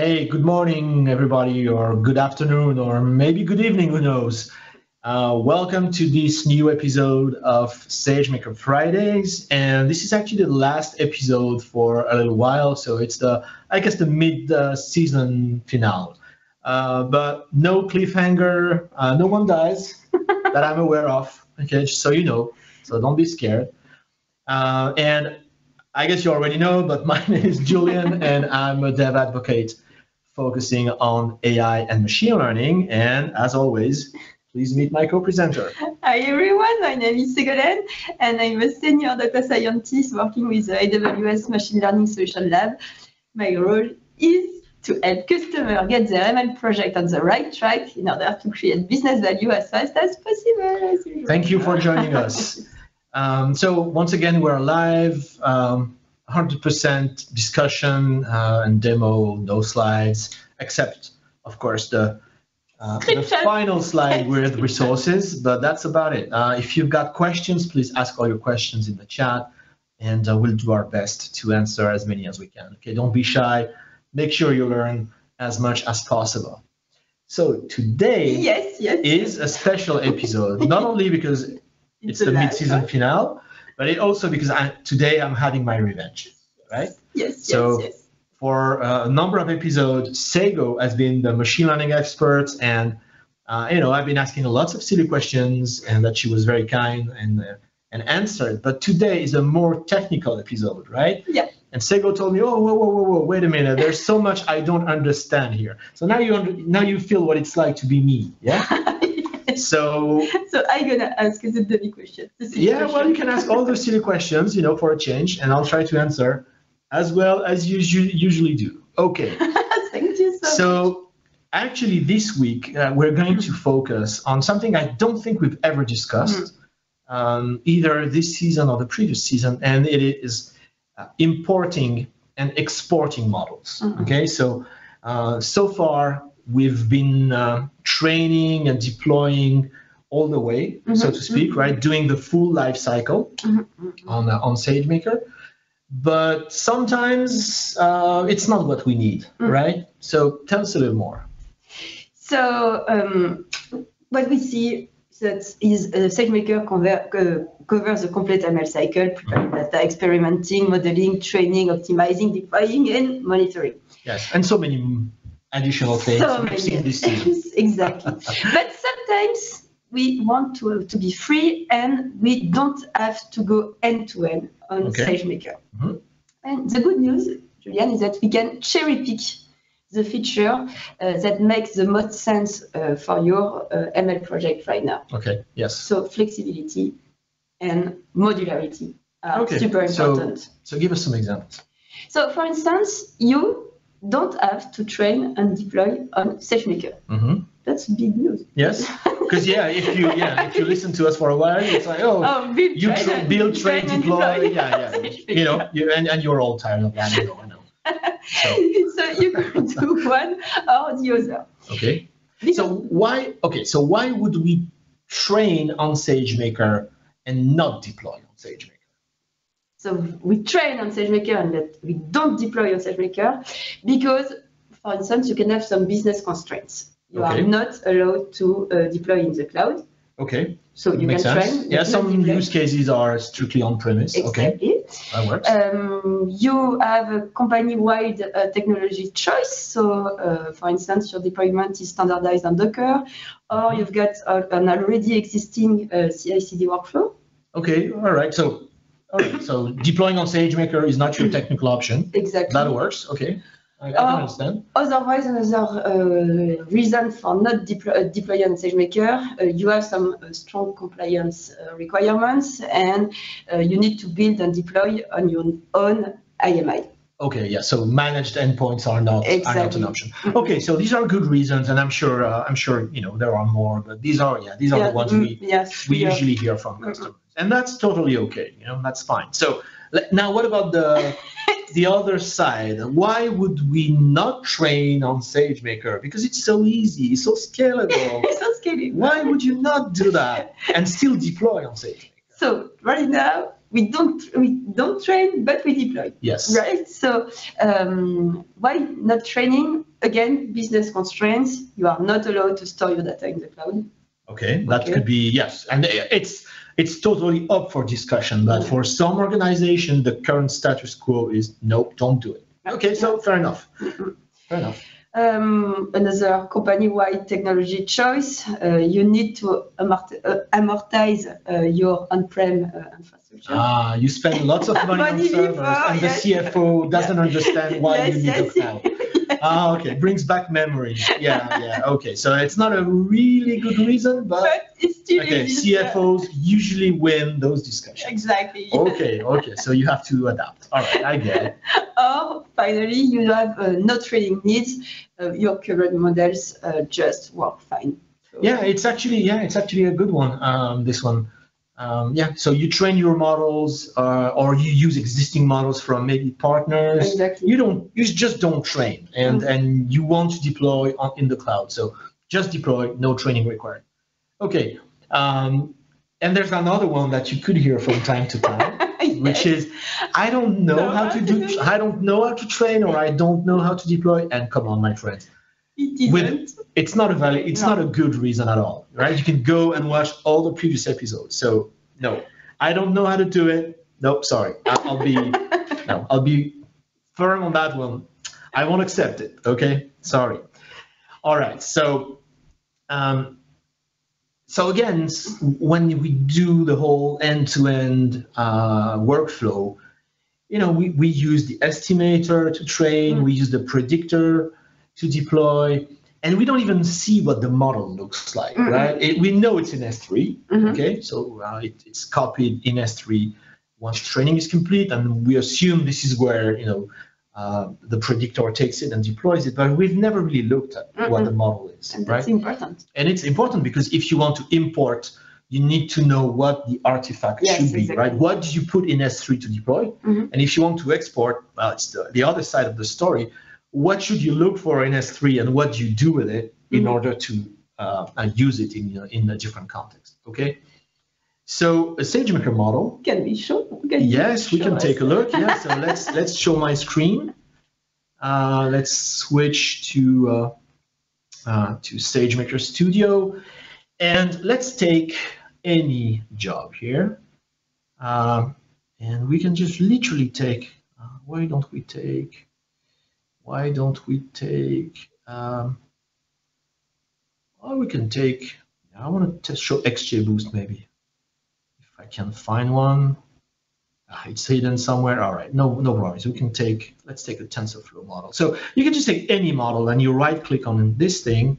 Hey, good morning, everybody, or good afternoon, or maybe good evening, who knows? Uh, welcome to this new episode of SageMaker Fridays, and this is actually the last episode for a little while, so it's the, I guess, the mid-season finale. Uh, but no cliffhanger, uh, no one dies that I'm aware of, okay, just so you know, so don't be scared. Uh, and I guess you already know, but my name is Julien, and I'm a dev advocate focusing on AI and machine learning. And as always, please meet my co-presenter. Hi everyone, my name is Ségolène and I'm a senior data scientist working with the AWS Machine Learning Solution Lab. My role is to help customers get their ML project on the right track in order to create business value as fast as possible. As Thank you for joining us. Um, so once again, we're live. Um, 100% discussion uh, and demo, no slides, except, of course, the, uh, the final slide with resources, but that's about it. Uh, if you've got questions, please ask all your questions in the chat, and uh, we'll do our best to answer as many as we can. Okay, don't be shy. Make sure you learn as much as possible. So today yes, yes, is a special episode, not only because it's, it's the mid-season finale, but it also because I, today I'm having my revenge, right? Yes. So yes, yes. for a number of episodes, Sego has been the machine learning expert, and uh, you know I've been asking lots of silly questions, and that she was very kind and uh, and answered. But today is a more technical episode, right? Yeah. And Sego told me, "Oh, whoa, whoa, whoa, whoa! Wait a minute. There's so much I don't understand here." So now you under, now you feel what it's like to be me, yeah? so so I'm gonna ask the dummy question. Yeah, question. well, you can ask all those silly questions, you know, for a change, and I'll try to answer as well as you usually do. Okay. Thank you so. So actually, this week uh, we're going to focus on something I don't think we've ever discussed, mm-hmm. um, either this season or the previous season, and it is uh, importing and exporting models. Mm-hmm. Okay, so uh, so far we've been uh, training and deploying all the way, mm-hmm. so to speak, mm-hmm. right? Doing the full life cycle mm-hmm. on uh, on SageMaker. But sometimes uh, it's not what we need, Mm. right? So tell us a little more. So um, what we see that is uh, SageMaker conver- uh, covers the complete ML cycle, preparing data, experimenting, modeling, training, optimizing, deploying, and monitoring. Yes, and so many additional things So we've seen this exactly. but sometimes we want to, to be free and we don't have to go end to end on Okay. SageMaker. Mhm. And the good news, Julien, is that we can cherry pick the feature uh, that makes the most sense uh, for your uh, ML project right now. Okay, yes. So flexibility and modularity are Okay, super so- important. So give us some examples. So for instance, you don't have to train and deploy on SageMaker. hmm That's big news. Yes, because yeah, if you yeah if you listen to us for a while, it's like oh, Oh, build, you train, tra- build, train, and deploy, deploy. yeah, yeah, you know, you, and, and you're all tired of that. I know, know. so you could do one or the other. Okay. Because- So why? Okay. So why would we train on SageMaker and not deploy on SageMaker? So we train on SageMaker and that we don't deploy on SageMaker because, for instance, you can have some business constraints. You Okay. are not allowed to uh, deploy in the cloud. Okay. So you Makes can sense. train. Yeah, some deploy. use cases are strictly on premise. Okay, that works. Um, you have a company-wide uh, technology choice. So, uh, for instance, your deployment is standardized on Docker, or you've got an already existing uh, CI/CD workflow. Okay. All right. So. Right. So deploying on SageMaker is not your technical option. Exactly. That works. Okay. I, I Oh. understand. Otherwise, another uh, reason for not deploy, uh, deploying on SageMaker, uh, you have some uh, strong compliance uh, requirements, and uh, you need to build and deploy on your own AMI. Okay. Yeah. So managed endpoints are not are not an option. Okay. So these are good reasons, and I'm sure uh, I'm sure you know there are more, but these are yeah these are the ones mm, we yes, we yeah. usually hear from customers, and that's totally okay. You know, that's fine. So now, what about the the other side? Why would we not train on SageMaker? Because it's so easy, it's so scalable. It's so scary. Why would you not do that and still deploy on SageMaker? So right now, we don't we don't train, but we deploy. Yes. Right. So um, why not training? Again, business constraints. You are not allowed to store your data in the cloud. Okay, that Okay. could be yes, and it's it's totally up for discussion. But for some organization, the current status quo is nope, don't do it. Okay, so fair enough. Fair enough. Um, another company-wide technology choice. Uh, you need to uh, amortize uh, your on-prem uh, Ah, you spend lots of money, on servers, before, and the. CFO doesn't understand why Yes, you need yes. the cloud. Ah, okay, brings back memories. Yeah, yeah. Okay, so it's not a really good reason, but but it's still okay. CFOs usually win those discussions. Exactly. Okay, okay, so you have to adapt. All right, I get it. Or finally, you have uh, no training needs. Uh, your current models uh, just work fine. So- Yeah, it's actually yeah, it's actually a good one. Um, this one. Um, yeah, so you train your models, uh, or you use existing models from maybe partners. Exactly. You don't, you just don't train, and and you want to deploy on, in the cloud. So just deploy, no training required. Okay, um, and there's another one that you could hear from time to time, which is I don't know No, how to do, don't. I don't know how to train, or I don't know how to deploy. And come on, my friend, It With- it's not a valid it's No. not a good reason at all right? You can go and watch all the previous episodes so no. I don't know how to do it. Nope sorry. I'll be no i'll be firm on that one. I won't accept it okay? Sorry. All right so um so again when we do the whole end-to-end uh, workflow you know we, we use the estimator to train Mm. we use the predictor to deploy and we don't even see what the model looks like Mhm. right it, we know it's in s3 Mhm. okay so uh, it, it's copied in s3 once training is complete and we assume this is where you know uh, the predictor takes it and deploys it but we've never really looked at what Mhm. the model is And right that's important. and it's important because if you want to import you need to know what the artifact Yes, should be exactly. right what do you put in s3 to deploy Mhm. and if you want to export well it's the, the other side of the story what should you look for in s3 and what do you do with it in Mhm. order to uh, uh, use it in, uh, in a different context okay so a sagemaker model Can we show? Can Yes, we show can us? take a look. Yeah, so let's let's show my screen. Uh, let's switch to uh, uh, to SageMaker Studio, and let's take any job here, um, and we can just literally take. Uh, why don't we take? Why don't we take? Um, well, we can take. I want to show XGBoost maybe, if I can find one. Ah, it's hidden somewhere. All right, no, no worries. We can take, let's take a TensorFlow model. So you can just take any model and you right click on this thing.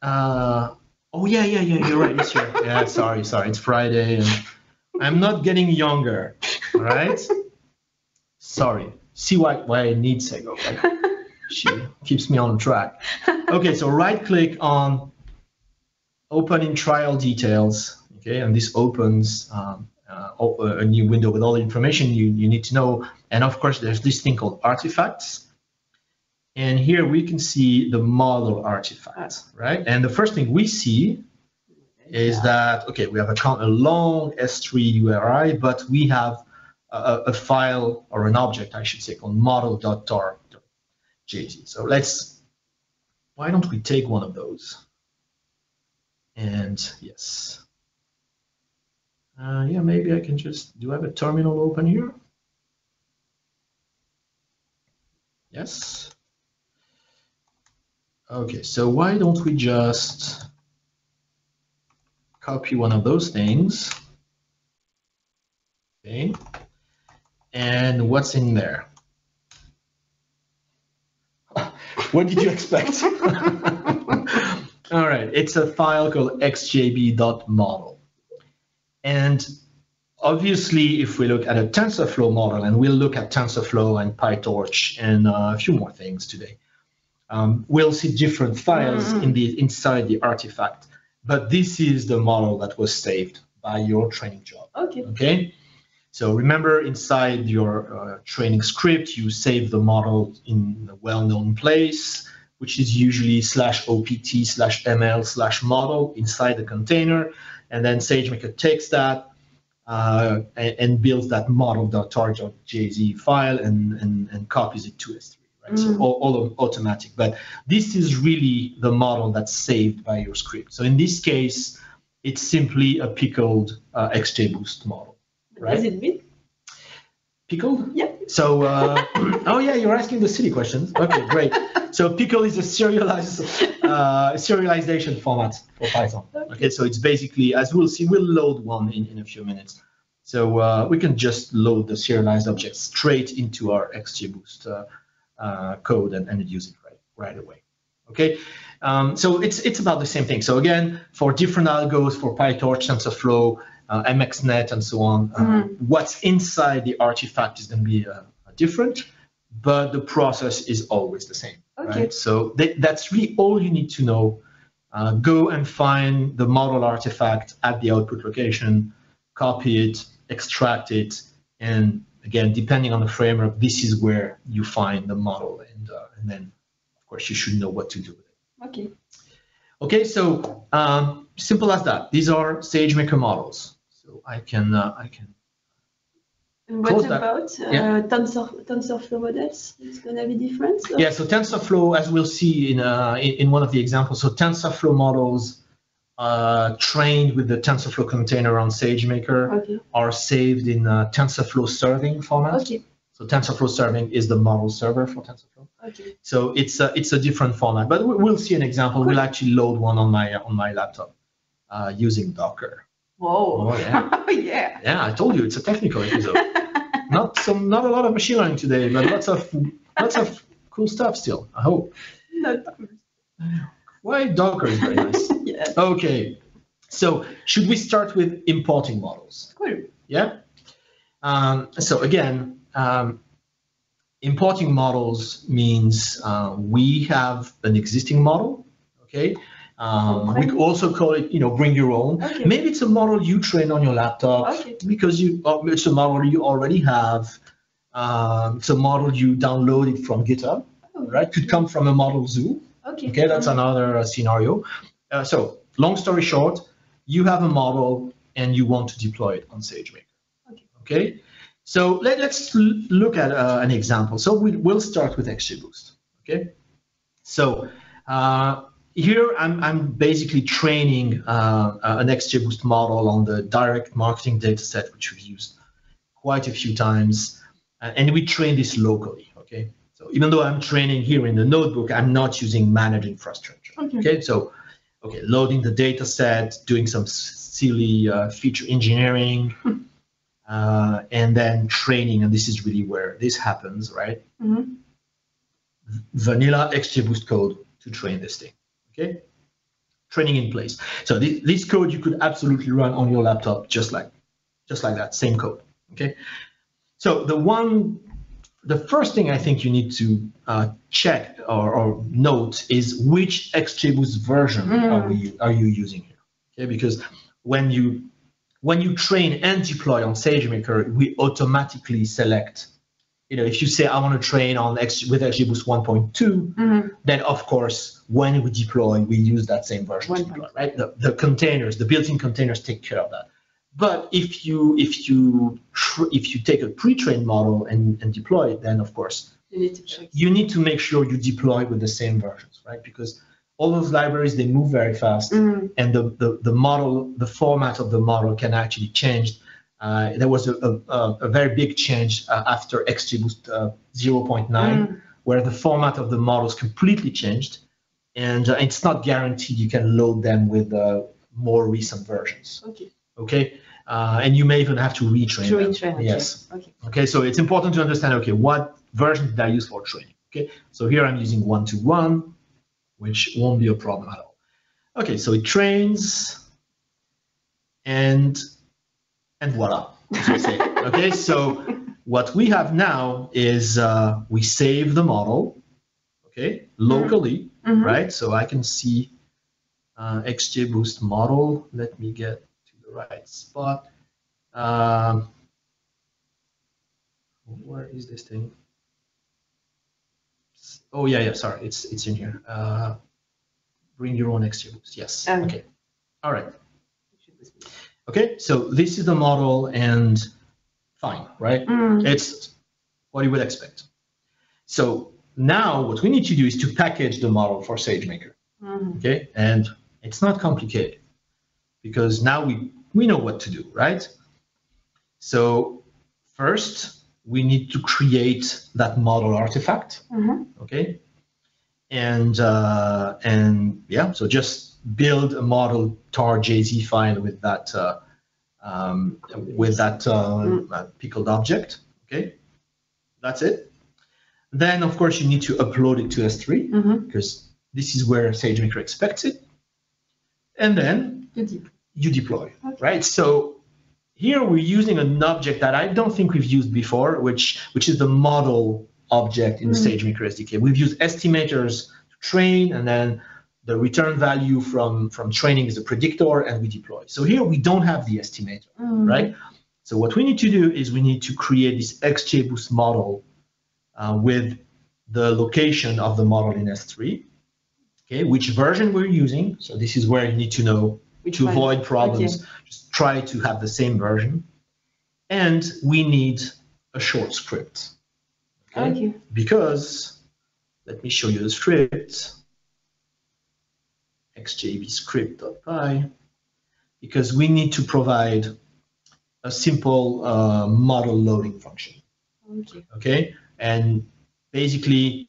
Uh, oh yeah, yeah, yeah, you're right. It's here. Yeah, sorry, sorry. It's Friday and I'm not getting younger. All right. Sorry. See why, why I need Sego. Right? She keeps me on track. Okay, so right click on open in trial details. Okay, and this opens um, uh, o- a new window with all the information you, you need to know. And of course, there's this thing called artifacts. And here we can see the model artifacts, right? And the first thing we see is that, okay, we have a, a long S3 URI, but we have a, a- file or an object, I should say, called model.tar.gz. So let's, why don't we take one of those? And yes. Uh, yeah, maybe I can just, do I have a terminal open here? Yes. Okay, so why don't we just copy one of those things? Okay. And what's in there? what did you expect? All right, it's a file called xgb.model. And obviously, if we look at a TensorFlow model, and we'll look at TensorFlow and PyTorch and uh, a few more things today, um, we'll see different files Mhm. in the inside the artifact. But this is the model that was saved by your training job. Okay. Okay. So remember, inside your uh, training script, you save the model in a well-known place, which is usually slash opt slash ml slash model inside the container, and then SageMaker takes that uh, and, and builds that model.tar.gz file and, and, and copies it to S3. Right? So Mm. all, all automatic. But this is really the model that's saved by your script. So in this case, it's simply a pickled uh, XGBoost model. Right. does it mean? Pickled? Yeah. So, uh, oh yeah, you're asking the silly questions. Okay, great. So pickle is a serialized uh, serialization format for Python. Okay, so it's basically, as we'll see, we'll load one in, in a few minutes. So uh, we can just load the serialized object straight into our XGBoost uh, uh, code and, and use it right, right away. Okay, um, so it's it's about the same thing. So again, for different algos, for PyTorch, TensorFlow, uh, MXNet, and so on, uh, Mhm. what's inside the artifact is going to be uh, different, but the process is always the same. Okay. Right? So th- that's really all you need to know. Uh, go and find the model artifact at the output location, copy it, extract it, and again, depending on the framework, this is where you find the model, and uh, and then of course you should know what to do with it. Okay. Okay, so um, simple as that. These are SageMaker models. So I can uh, I can And what about uh, Yeah. Tensor TensorFlow models? It's gonna be different. So? Yeah, so TensorFlow, as we'll see in, uh, in, in one of the examples, so TensorFlow models uh, trained with the TensorFlow container on SageMaker Okay. are saved in uh, TensorFlow serving format. Okay. So TensorFlow serving is the model server for TensorFlow. Okay. So it's a, it's a different format, but we- we'll see an example. We'll actually load one on my on my laptop uh, using Docker. Whoa. Oh yeah, yeah. yeah. I told you it's a technical episode. not some, not a lot of machine learning today, but lots of lots of cool stuff still. I hope. Not Why Docker is very nice. yeah. Okay, so should we start with importing models? Cool. Yeah. Um, so again, um, importing models means uh, we have an existing model. Okay. Um, we also call it, you know, bring your own. Okay. Maybe it's a model you train on your laptop Okay. because you uh, it's a model you already have. Um, it's a model you downloaded from GitHub, Oh, right? Could come from a model zoo. Okay. Okay, that's another uh, scenario. Uh, so, long story short, you have a model and you want to deploy it on SageMaker. Okay. Okay. So let, us look at uh, an example. So we, we'll start with XGBoost. Okay. So uh, here I'm, I'm basically training uh, an XGBoost model on the direct marketing dataset, which we've used quite a few times, uh, and we train this locally. Okay. So even though I'm training here in the notebook, I'm not using managed infrastructure. Okay. Okay, so okay, loading the data set, doing some silly uh, feature engineering, uh, and then training, and this is really where this happens, right? Mhm. Vanilla XGBoost code to train this thing. Okay, training in place. So this, this code you could absolutely run on your laptop just like just like that, same code. Okay, so the one the first thing I think you need to uh, check or, or note is which XGBoost version are, we, are you using here? Okay, because when you when you train and deploy on SageMaker, we automatically select. You know, if you say I want to train on X with XGBoost 1.2, Mhm. then of course when we deploy, we use that same version to deploy, right? The, the containers, the built-in containers take care of that. But if you if you tr- if you take a pre-trained model and, and deploy it, then of course You need to check. you need to make sure you deploy with the same versions, right? Because all those libraries they move very fast, Mhm. and the, the the model, the format of the model can actually change. Uh, there was a, a, a- very big change uh, after XGBoost uh, 0.9 Mhm. where the format of the models completely changed, and uh, it's not guaranteed you can load them with uh, more recent versions. Okay. Okay, uh, and you may even have to retrain To them. retrain. Okay. Yes. Okay. Okay, so it's important to understand. Okay, what version did I use for training? Okay, so here I'm using one to one, which won't be a problem at all. Okay, so it trains, and and voila, as we say. Okay, so what we have now is uh, we save the model, okay, locally, Mhm. right? So I can see uh, XGBoost model. Let me get to the right spot. Um, where is this thing? Oh yeah, yeah. Sorry, it's it's in here. Uh, bring your own XGBoost. Yes. Um. Okay. All right. Okay, so this is the model and fine, right? Mm. It's what you would expect. So now what we need to do is to package the model for SageMaker. Mm. Okay, and it's not complicated because now we, we know what to do, right? So first we need to create that model artifact, Mhm. okay? And uh, and yeah, so just build a model tar GZ file with that uh, um, with that uh, uh, pickled object, okay? That's it. Then of course you need to upload it to S3 Mhm. because this is where SageMaker expects it. And then You did. you deploy, Okay. right? So here we're using an object that I don't think we've used before, which which is the model object in the Mhm. SageMaker SDK. We've used estimators to train, and then the return value from from training is a predictor, and we deploy. So here we don't have the estimator, Mm. right? So what we need to do is we need to create this XGBoost model uh, with the location of the model in S3. Okay, which version we're using. So this is where you need to know Which to one? avoid problems. Just try to have the same version. And we need a short script. Okay? Okay. Because let me show you the script. xjbscript.py. Because we need to provide a simple uh, model loading function Okay. okay? And basically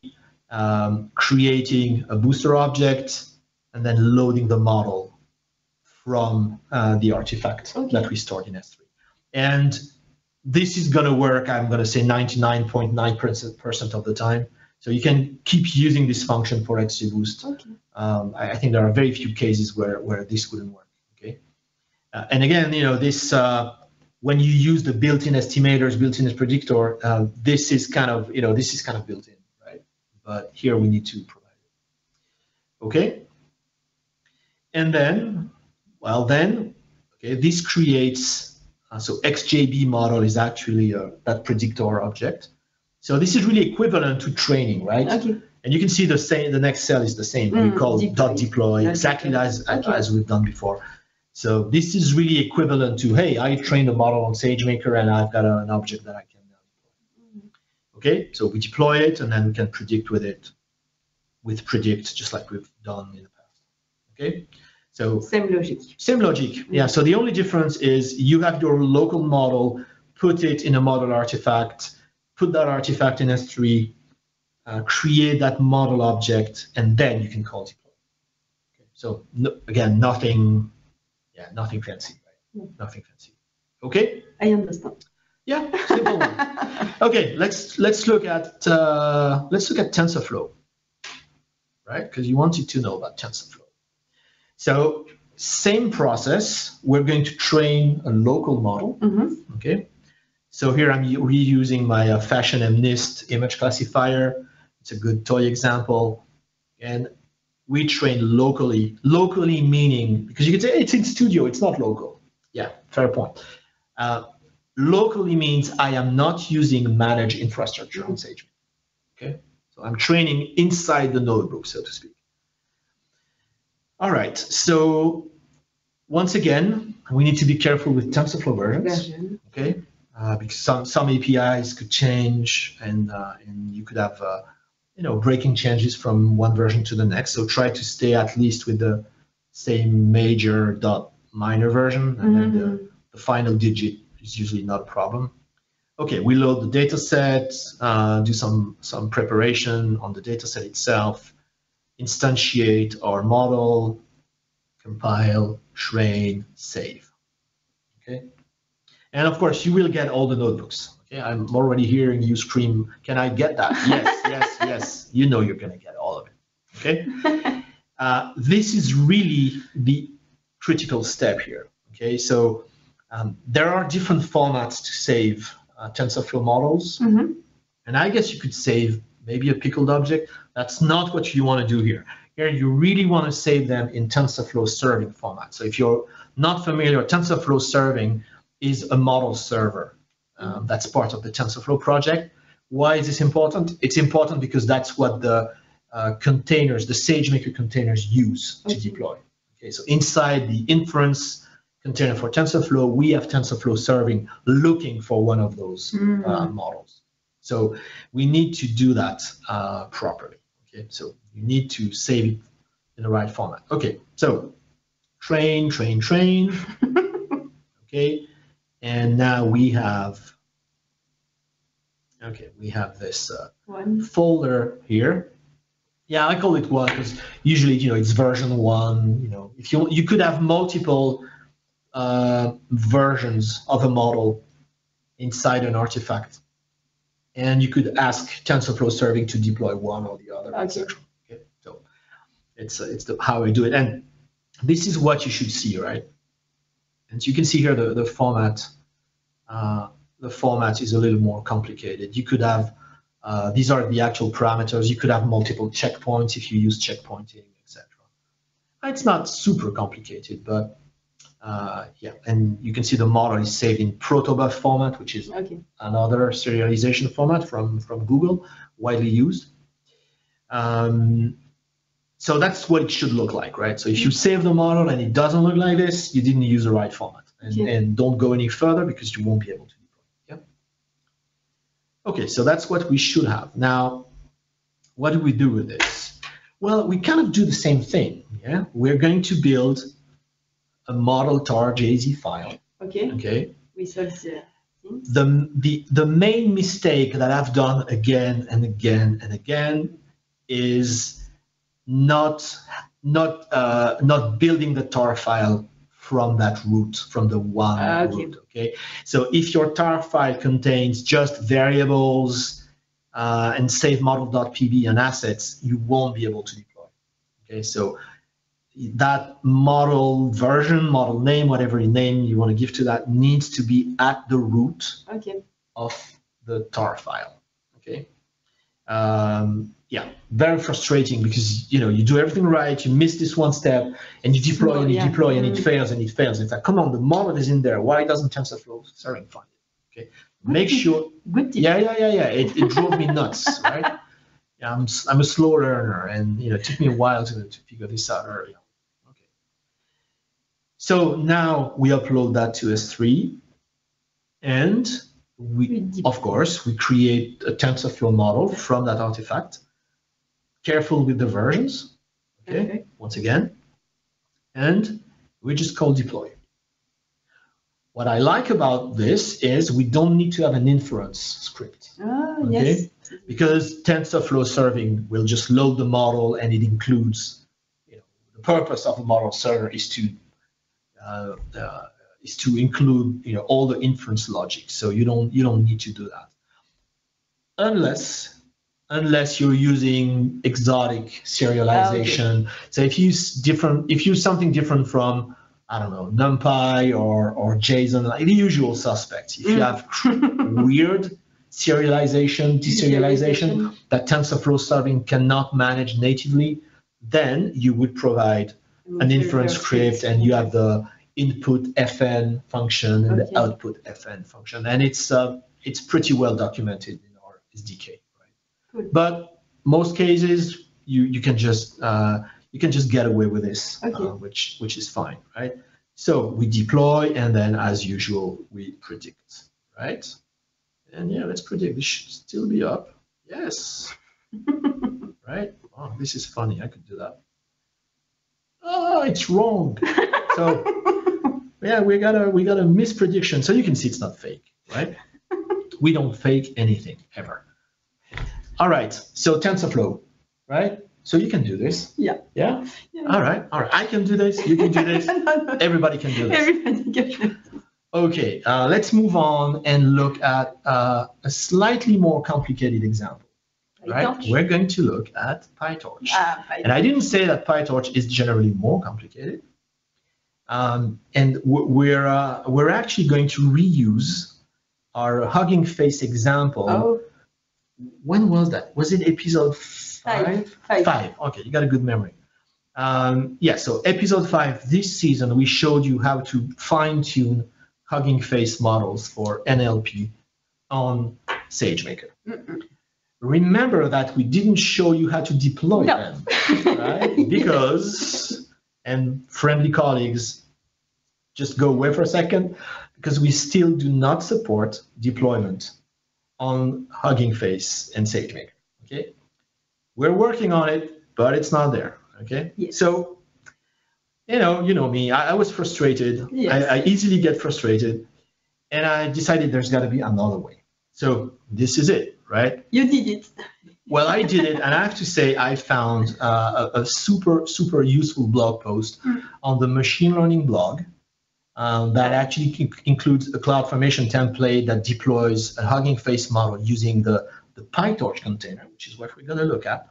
um, creating a booster object and then loading the model from uh, the artifact Okay. that we stored in S3. And this is going to work, I'm going to say 99.9% of the time. So you can keep using this function for XGBoost. Okay. Um, I, I think there are very few cases where, where this wouldn't work. Okay, uh, and again, you know, this uh, when you use the built-in estimators, built-in predictor, uh, this is kind of you know this is kind of built in, right? But here we need to provide it. Okay, and then, well, then, okay, this creates uh, so XGB model is actually uh, that predictor object. So this is really equivalent to training, right? Okay. And you can see the same. The next cell is the same. we Mm, call deploy. dot deploy exactly as as we've done before. So this is really equivalent to hey, I trained a model on SageMaker and I've got an object that I can deploy. Mm. Okay, so we deploy it and then we can predict with it with predict just like we've done in the past. Okay, so Same logic. same logic. Yeah. So the only difference is you have your local model, put it in a model artifact, put that artifact in S3, uh, create that model object, and then you can call deploy. Okay. So no, again, nothing, yeah, nothing fancy, right? Mm. Nothing fancy. Okay. I understand. Yeah. Simple one. Okay. Let's let's look at uh, let's look at TensorFlow, right? Because you wanted to know about TensorFlow. So same process. We're going to train a local model. Mhm. Okay. So here I'm reusing my uh, Fashion MNIST image classifier. It's a good toy example. And we train locally. Locally meaning, because you could say it's in studio, it's not local. Yeah, fair point. Uh, locally means I am not using managed infrastructure on SageMaker. Okay. So I'm training inside the notebook, so to speak. All right. So once again, we need to be careful with TensorFlow versions Version. okay? Uh, because some some APIs could change, and uh, and you could have uh, you know breaking changes from one version to the next. So try to stay at least with the same major dot minor version, and then the, Mhm. the final digit is usually not a problem. Okay, we load the data set, uh, do some some preparation on the data set itself, instantiate our model, compile, train, save. Okay. And of course, you will get all the notebooks. Okay, I'm already hearing you scream, "Can I get that?" yes, yes, yes. You know you're gonna get all of it. Okay. Uh, this is really the critical step here. Okay, so um, there are different formats to save uh, TensorFlow models, Mhm. and I guess you could save maybe a pickled object. That's not what you want to do here. Here, you really want to save them in TensorFlow serving format. So if you're not familiar, TensorFlow serving is a model server. Um, that's part of the TensorFlow project. Why is this important? It's important because that's what the uh, containers, the SageMaker containers use to deploy. Okay, so inside the inference container for TensorFlow, we have TensorFlow serving looking for one of those Mm. uh, models. So we need to do that uh, properly. Okay, so you need to save it in the right format. Okay, so train, train, train. okay, and now we have. Okay, we have this uh, One. folder here. Yeah, I call it one because usually you know it's version one. You know, if you you could have multiple uh, versions of a model inside an artifact, and you could ask TensorFlow serving to deploy one or the other, Okay. etc. Okay, so it's uh, it's the, how I do it, and this is what you should see, right? And you can see here the the format. Uh, the format is a little more complicated. You could have uh, these are the actual parameters. You could have multiple checkpoints if you use checkpointing, etc. It's not super complicated, but uh, yeah, and you can see the model is saved in protobuf format, which is Okay. another serialization format from, from Google, widely used. Um, so that's what it should look like, right? So if you save the model and it doesn't look like this, you didn't use the right format. And, Okay. and don't go any further because you won't be able to deploy. Yeah. Okay, so that's what we should have. Now, what do we do with this? Well, we kind of do the same thing. Yeah, we're going to build a model tar GZ file. Okay. Okay, We solve the the, the the main mistake that I've done again and again and again is not not uh, not building the tar file from that root from the one Ah, okay. root. Okay, so if your tar file contains just variables uh, and save model.pb and assets, you won't be able to deploy. Okay, so that model version, model name, whatever name you want to give to that, needs to be at the root Okay. of the tar file. Okay. Um, yeah, very frustrating because you know you do everything right, you miss this one step, and you deploy and you Yeah. deploy and it Mm. fails and it fails. It's like, come on, the model is in there. Why doesn't TensorFlow serving find it? Okay. Make tip. sure. Good. Yeah, yeah, yeah, yeah. It, it drove me nuts, right? Yeah, I'm I'm a slow learner, and you know it took me a while to, to figure this out earlier. Okay. So now we upload that to S3, and We of course, we create a TensorFlow model from that artifact. Careful with the versions, okay, Okay. once again. And we just call deploy. What I like about this is we don't need to have an inference script Ah, Okay. yes. because TensorFlow serving will just load the model and it includes, you know, the purpose of a model server is to uh, uh, is to include you know all the inference logic. So you don't you don't need to do that unless unless you're using exotic serialization. So if you use different if you use something different from I don't know NumPy or or JSON, like the usual suspects. If you Mm. have weird serialization, deserialization that TensorFlow serving cannot manage natively, then you would provide an inference script and you have the input fn function and Okay. the output fn function and it's uh, it's pretty well documented in our sdk. But most cases you you can just uh, you can just get away with this Okay. uh, which which is fine right? So we deploy and then as usual we predict right? And yeah let's predict. This should still be up. Yes. Right? Oh this is funny. I could do that. Oh it's wrong. So yeah we got a we got a misprediction. So you can see it's not fake right? We don't fake anything ever all right. So tensorflow right? So you can do this. Yeah. yeah? Yeah. all right. All right. I can do this. You can do this. Everybody can do this. Everybody can do okay. Uh, let's move on and look at uh, a slightly more complicated example right? PyTorch. we're going to look at pytorch. Ah, PyTorch. and I didn't say that PyTorch is generally more complicated. Um, and we're, uh, we're actually going to reuse our Hugging Face example. Oh, When was that? Was it episode five? five. Five. Okay, you got a good memory. Um, yeah, so episode five this season, we showed you how to fine tune Hugging Face models for NLP on SageMaker. Mm-mm. Remember that we didn't show you how to deploy No. them right? Because, and friendly colleagues, just go away for a second because we still do not support deployment on Hugging Face and SageMaker. Okay, we're working on it, but it's not there. Okay, Yes. so you know, you know me. I, I was frustrated. Yes. I, I easily get frustrated, and I decided there's got to be another way. So this is it, right? You did it. Well, I did it, and I have to say, I found uh, a, a super, super useful blog post Mm. on the machine learning blog um, that actually includes a cloud formation template that deploys a Hugging Face model using the, the PyTorch container, which is what we're going to look at.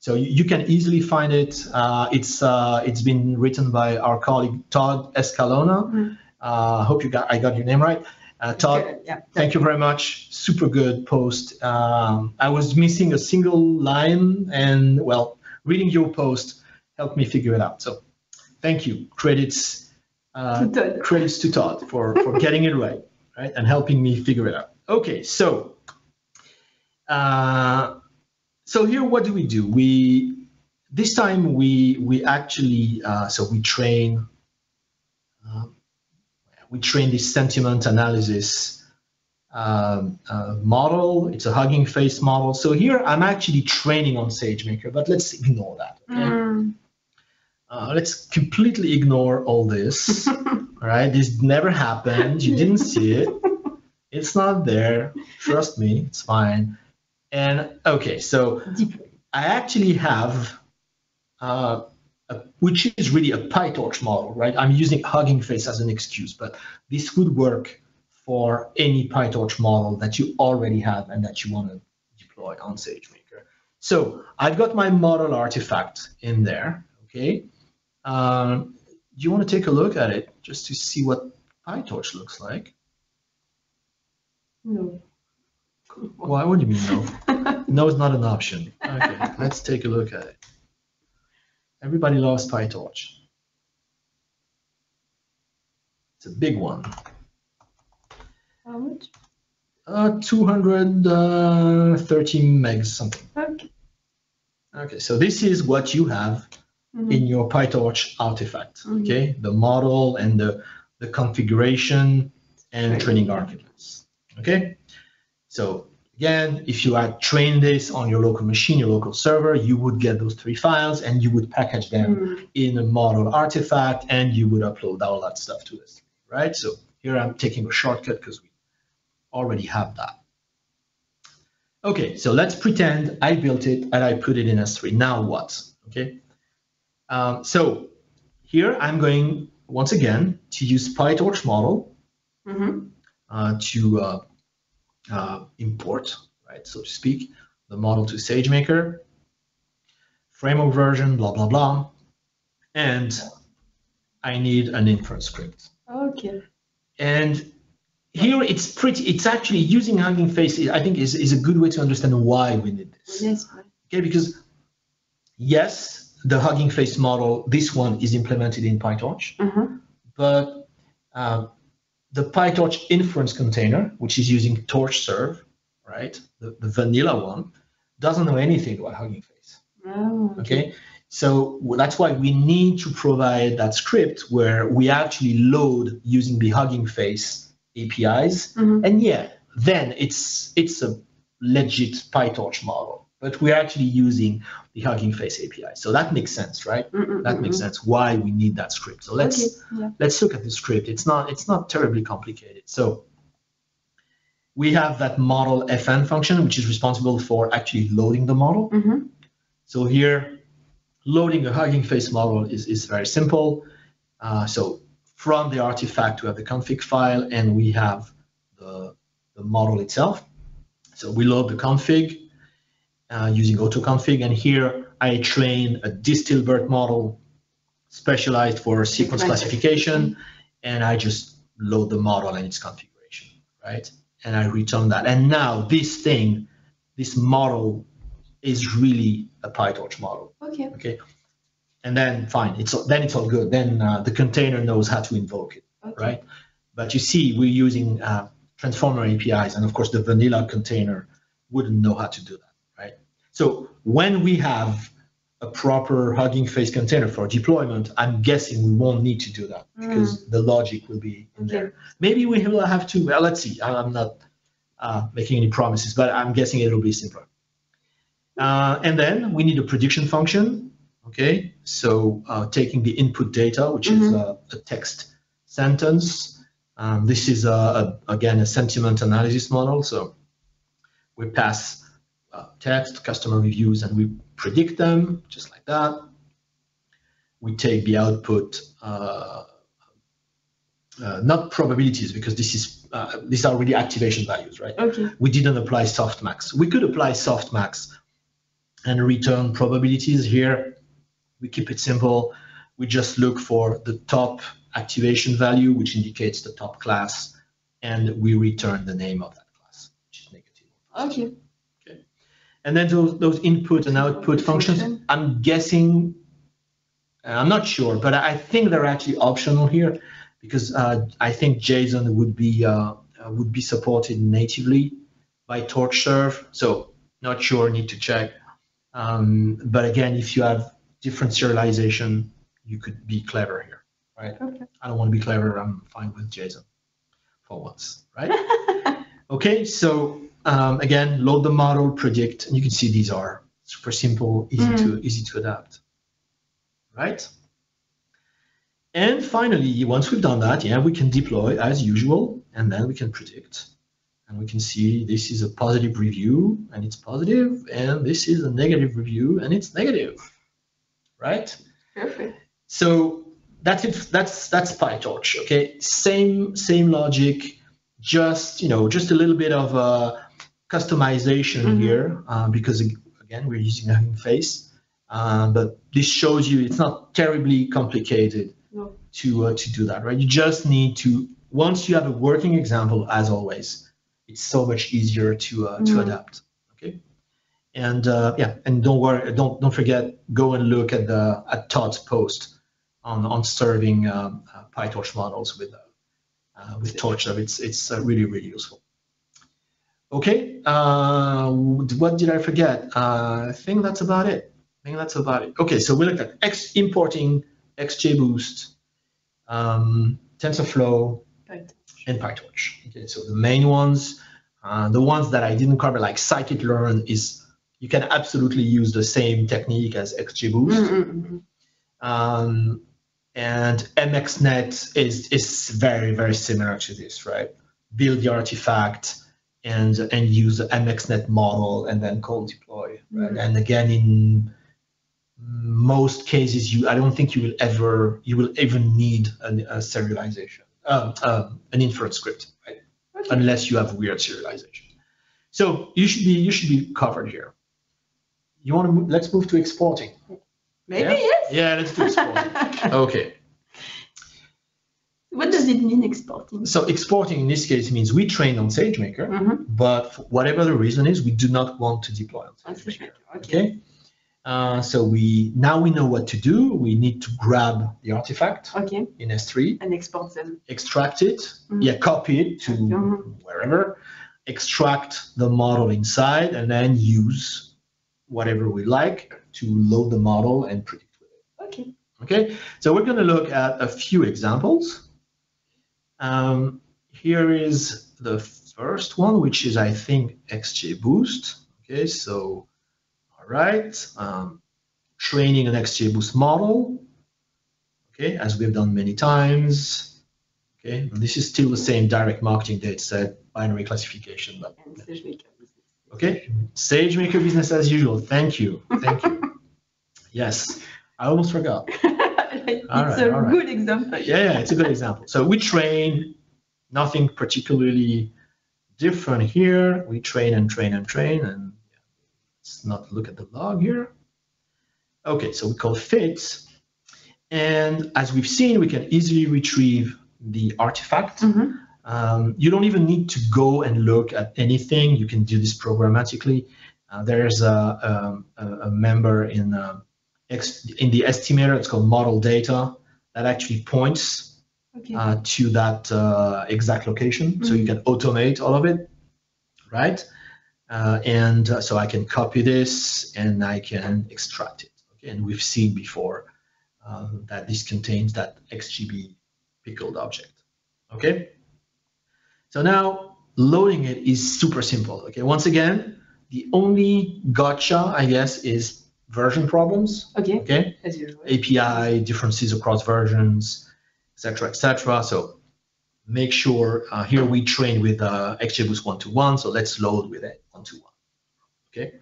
So you, you can easily find it. Uh, it's uh, it's been written by our colleague Todd Escalona. Mm. Uh, hope you got I got your name right. Uh, Todd, Good, Yeah. Thank you very much. Super good post. Um, I was missing a single line, and well, reading your post helped me figure it out. So, thank you. Credits, uh, To Todd. credits to Todd for for getting it right, right, and helping me figure it out. Okay, so, uh, so here, what do we do? We this time we we actually uh, so we train. Um, we train this sentiment analysis um, uh, model. It's a Hugging Face model. So here I'm actually training on SageMaker, but let's ignore that. Okay? Mm. Uh, let's completely ignore all this. all right, this never happened. You didn't see it. It's not there. Trust me, it's fine. And okay, so I actually have, uh, a, which is really a PyTorch model, right? I'm using Hugging Face as an excuse, but this would work for any PyTorch model that you already have and that you want to deploy on SageMaker. So I've got my model artifact in there, okay? Um, do you want to take a look at it just to see what PyTorch looks like? No. Why would you mean no? No is not an option. Okay, let's take a look at it. Everybody loves PyTorch. It's a big one. How much? Uh, 230 megs something. Okay. Okay, so this is what you have Mhm. in your PyTorch artifact. Mhm. Okay, the model and the, the configuration and Right. training arguments. Okay, so again, if you had trained this on your local machine, your local server, you would get those three files and you would package them Mm. in a model artifact and you would upload all that stuff to this, right? So here I'm taking a shortcut because we already have that. Okay, so let's pretend I built it and I put it in S3. Now what? Okay, um, so here I'm going once again to use PyTorch model Mhm. uh, to uh, uh, import, right, so to speak, the model to SageMaker, framework version, blah, blah, blah. And I need an inference script. Okay. And here it's pretty, it's actually using Hugging Face, I think is, is a good way to understand why we need this. Yes. Okay, because yes, the Hugging Face model, this one is implemented in PyTorch, Mhm. but um, the PyTorch inference container, which is using TorchServe, right, the, the vanilla one, doesn't know anything about Hugging Face. Oh, Okay, so that's why we need to provide that script where we actually load using the Hugging Face APIs, Mhm. and yeah, then it's it's a legit PyTorch model, but we're actually using the Hugging Face API, so that makes sense, right? Mm-mm, That makes mm-mm. sense why we need that script. So let's Okay. Yeah. let's look at the script. It's not it's not terribly complicated. So we have that model fn function, which is responsible for actually loading the model. Mhm. So here, loading a Hugging Face model is, is very simple. Uh, so from the artifact, we have the config file and we have the, the model itself. So we load the config uh, using autoconfig. And here I train a Distilbert model specialized for sequence classification. And I just load the model and its configuration, right? And I return that. And now this thing, this model is really a PyTorch model. Okay. Okay, and then fine, it's then it's all good. Then uh, the container knows how to invoke it, Okay. right? But you see, we're using uh, transformer APIs, and of course, the vanilla container wouldn't know how to do that? So when we have a proper Hugging Face container for deployment, I'm guessing we won't need to do that because the logic will be in Okay. there. Maybe we will have to. Well, let's see. I'm not uh, making any promises, but I'm guessing it'll be simpler. Uh, and then we need a prediction function. Okay, so uh, taking the input data, which is Mhm. a, a text sentence. Um, this is a, a, again a sentiment analysis model. So we pass uh, text, customer reviews, and we predict them just like that. We take the output, uh, uh, not probabilities, because this is uh, these are really activation values, right? Okay. we didn't apply softmax. We could apply softmax and return probabilities here. We keep it simple. We just look for the top activation value, which indicates the top class, and we return the name of that class, which is negative. Okay. And then those, those input and output functions, I'm guessing, I'm not sure, but I think they're actually optional here because uh, I think JSON would be uh, uh, would be supported natively by TorchServe. So not sure, need to check. Um, but again, if you have different serialization, you could be clever here, right? Okay. I don't want to be clever. I'm fine with JSON for once, right? okay, so um, again, load the model, predict, and you can see these are super simple, easy to easy to adapt, right? And finally, once we've done that, yeah, we can deploy as usual, and then we can predict. And we can see this is a positive review, and it's positive, and this is a negative review, and it's negative, right? Perfect. So that's it. That's that's PyTorch. Okay, same same logic, just you know, just a little bit of uh, customization Mhm. here uh, because again we're using Hugging Face, uh, but this shows you it's not terribly complicated No. to uh, to do that, right? You just need to once you have a working example, as always, it's so much easier to uh, to Mhm. adapt. Okay, and uh, yeah, and don't worry, don't don't forget, go and look at the at Todd's post on on serving um, uh, PyTorch models with uh, uh, with Torch. It's it's uh, really really useful. Okay, uh, what did I forget? Uh, I think that's about it. I think that's about it. Okay, so we looked at X importing XGBoost, um, TensorFlow, Right. and PyTorch. Okay, so the main ones, uh, the ones that I didn't cover, like scikit-learn, is you can absolutely use the same technique as XGBoost. Mm-mm-mm. Um, and MXNet is is very very similar to this, right? Build the artifact and and use the MXNet model and then call deploy. Right? Mhm. And again, in most cases, you I don't think you will ever you will even need an, a serialization, um, um, an inference script, right? Okay. Unless you have weird serialization. So you should be you should be covered here. You want to move, let's move to exporting. Maybe Yeah. yes. Yeah, let's do exporting. okay. What does it mean exporting? So exporting in this case means we train on SageMaker, Mhm. but for whatever the reason is, we do not want to deploy on SageMaker. Okay. Okay. Uh, so we now we know what to do. We need to grab the artifact Okay. in S3, And export them. extract it, Mhm. yeah, copy it to Mhm. wherever, extract the model inside, and then use whatever we like to load the model and predict with it. Okay. Okay, so we're going to look at a few examples. Um, here is the first one, which is, I think, XGBoost. Okay, so, all right, um, training an XGBoost model. Okay, as we've done many times. Okay, and this is still the same direct marketing data set, binary classification, but. Okay, SageMaker business as usual. Thank you. Thank you. yes, I almost forgot. it's right, a right. good example. Yeah, yeah, it's a good example. So we train nothing particularly different here. We train and train and train, and let's not look at the log here. Okay, so we call fits, and as we've seen, we can easily retrieve the artifact. Mhm. Um, you don't even need to go and look at anything. You can do this programmatically. Uh, there's a, um, a, a member in uh, in the estimator. It's called model data that actually points Okay. uh, to that uh, exact location. So you can automate all of it, right? Uh, and uh, so I can copy this and I can extract it. Okay, and we've seen before uh, that this contains that XGB pickled object. Okay, so now loading it is super simple. Okay, once again, the only gotcha, I guess, is version problems. Okay, Okay, as usual. API differences across versions, etc., etc. So make sure uh, here we train with uh, XGBoost one to one. So let's load with it one to one. Okay.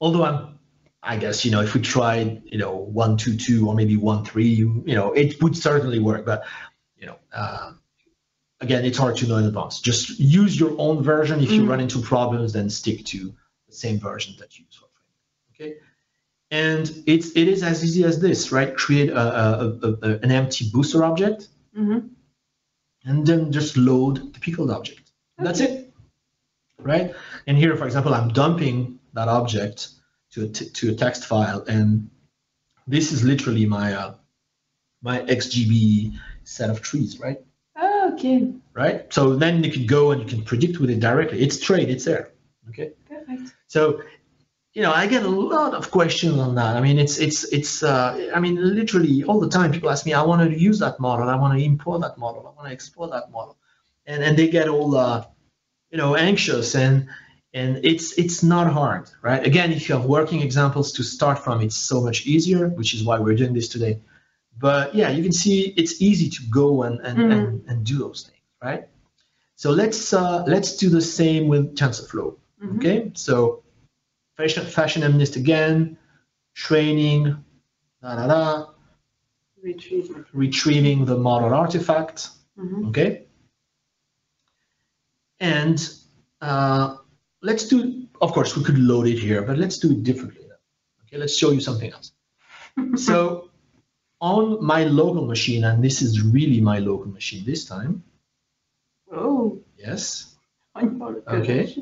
Although I'm, I guess you know if we tried you know one two two or maybe one three, you, you know it would certainly work. But you know. Uh, Again, it's hard to know in advance. Just use your own version. If you Mhm. run into problems, then stick to the same version that you use. Okay? And it's it is as easy as this right? Create a, a, a, a- an empty booster object. Mhm. and then just load the pickled object. That's it. Right? And here for example i'm dumping that object to a, t- to a text file and this is literally my uh, my xgb set of trees right? Ah, okay, right? So then you can go and you can predict with it directly. It's straight it's there. Okay? Perfect. so, you know, I get a lot of questions on that. I mean, it's it's it's. Uh, I mean, literally all the time, people ask me, "I want to use that model. I want to import that model. I want to export that model," and and they get all, uh, you know, anxious and and it's it's not hard, right? Again, if you have working examples to start from, it's so much easier, which is why we're doing this today. But yeah, you can see it's easy to go and and, Mhm. and, and do those things, right? So let's uh, let's do the same with TensorFlow. Mhm. Okay, so fashion, fashion MNIST again, training, da da da, Retrieve. retrieving the model artifact. Mhm. Okay, and uh, let's do. Of course, we could load it here, but let's do it differently. Now. Okay, let's show you something else. so on my local machine, and this is really my local machine this time. Oh, Yes. Okay.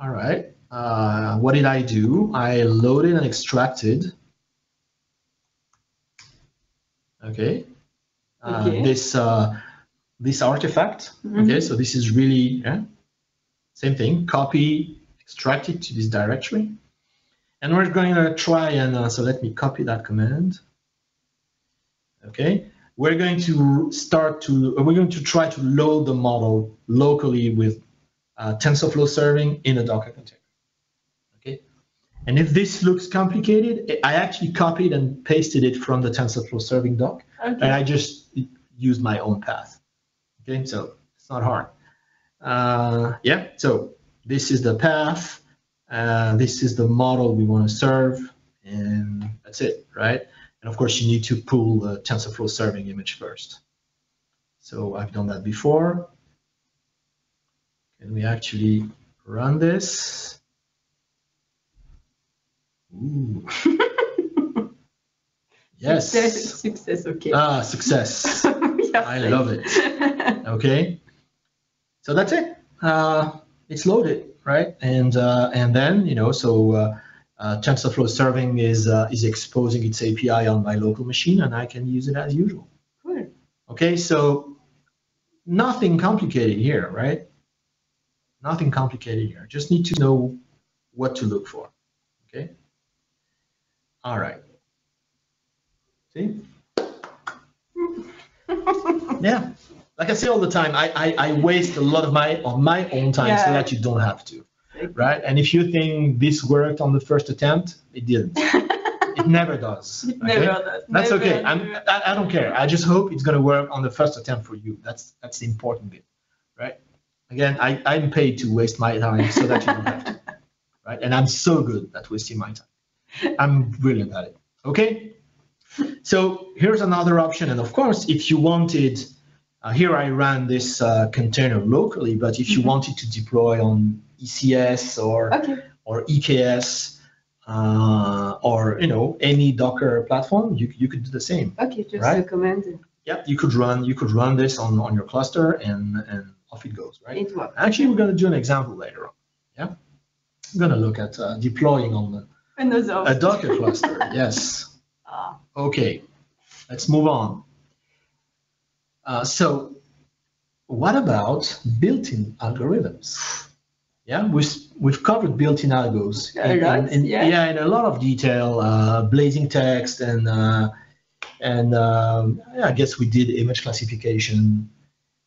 All right. Uh, what did I do? I loaded and extracted. Okay. Uh, Okay. This uh, this artifact. Okay, Mhm. so this is really yeah, same thing. Copy, extract it to this directory, and we're going to try and uh, so let me copy that command. Okay, we're going to start to we're going to try to load the model locally with uh, TensorFlow serving in a Docker container. Okay, and if this looks complicated, I actually copied and pasted it from the TensorFlow serving doc, and I just used my own path. Okay, so it's not hard. Uh, yeah, so this is the path. Uh, this is the model we want to serve, and that's it, right? And of course, you need to pull the TensorFlow serving image first. So I've done that before. Can we actually run this? Yes. Success, success, okay. Ah, success. I love it. Okay. So that's it. Uh, it's loaded, right? And uh, and then you know, so uh, uh, TensorFlow serving is uh, is exposing its API on my local machine, and I can use it as usual. cool. Okay, so nothing complicated here, right? Nothing complicated here. Just need to know what to look for. Okay. All right. See? Yeah. Like I say all the time, I, I, I waste a lot of my of my own time so that you don't have to. Right? And if you think this worked on the first attempt, it didn't. it never does. It okay? never does. That's Never, okay. I'm. I, I don't care. I just hope it's gonna work on the first attempt for you. That's that's the important bit, right? Again, I, I'm paid to waste my time so that you don't have to, right? And I'm so good at wasting my time. I'm brilliant at it. Okay. So here's another option, and of course, if you wanted, uh, here I ran this uh, container locally, but if you Mhm. wanted to deploy on ECS or Okay. or EKS uh, or you know any Docker platform, you, you could do the same. Okay, just Right. a command. Yep, you could run you could run this on, on your cluster and and off it goes, right? It works. Actually, we're going to do an example later on. Yeah, I'm going to look at uh, deploying on Another. a Docker cluster. Yes. Ah, Okay, let's move on. Uh, so, what about built-in algorithms? Yeah, we've, we've covered built-in algos. In, in, in- yeah. yeah, in a lot of detail, uh, blazing text and uh, and um, yeah, I guess we did image classification.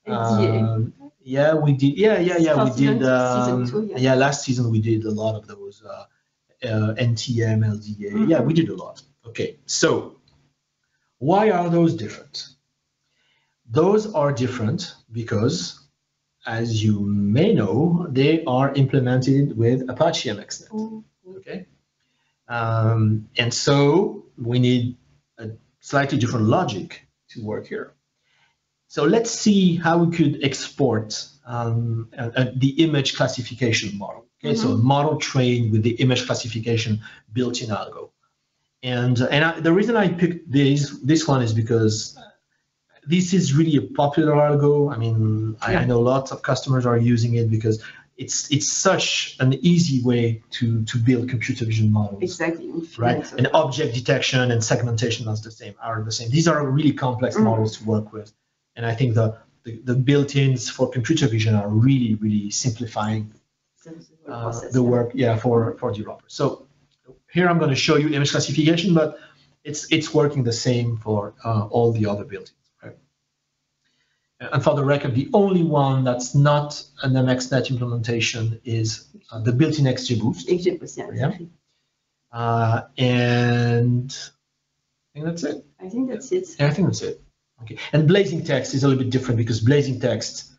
Um, yeah, we did. Yeah, yeah, yeah, we Last season- did. Um, two, yeah. yeah, last season we did a lot of those uh, uh, NTM, LDA. Yeah, Mhm. we did a lot. Okay, so why are those different? Those are different because, as you may know, they are implemented with Apache MXNet. Oh, Okay, um, and so we need a slightly different logic to work here. So let's see how we could export um, uh, uh, the image classification model. Okay, so a model trained with the image classification built-in algo. And, and I, the reason I picked this, this one is because this is really a popular algo. I mean, I, I know lots of customers are using it because it's it's such an easy way to, to build computer vision models Exactly. in few right? And object detection and segmentation are the same. Are the same. These are really complex Mhm. models to work with, and I think the, the the built-ins for computer vision are really really simplifying That's the whole uh, the work, yeah, for for developers. So here I'm going to show you image classification, but it's it's working the same for uh, all the other built-ins. Right? And for the record, the only one that's not an MXNet implementation is uh, the built-in XGBoost. XGBoost, yeah, Yeah. exactly. Uh, and I think that's it. I think that's it. Yeah, I think that's it. Okay. And blazing text is a little bit different because blazing text